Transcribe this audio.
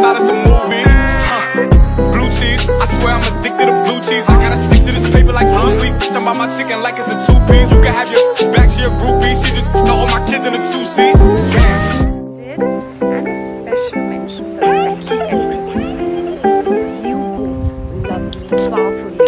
outside of some movie. Blue cheese, I swear I'm addicted to blue cheese. I gotta stick to this paper like Lucy. Talking about my chicken like it's a two piece. You can have your back, to your groupie. She just throw all my kids in a two seat. Did and a special mention for Becky and Christine. You both love me powerfully.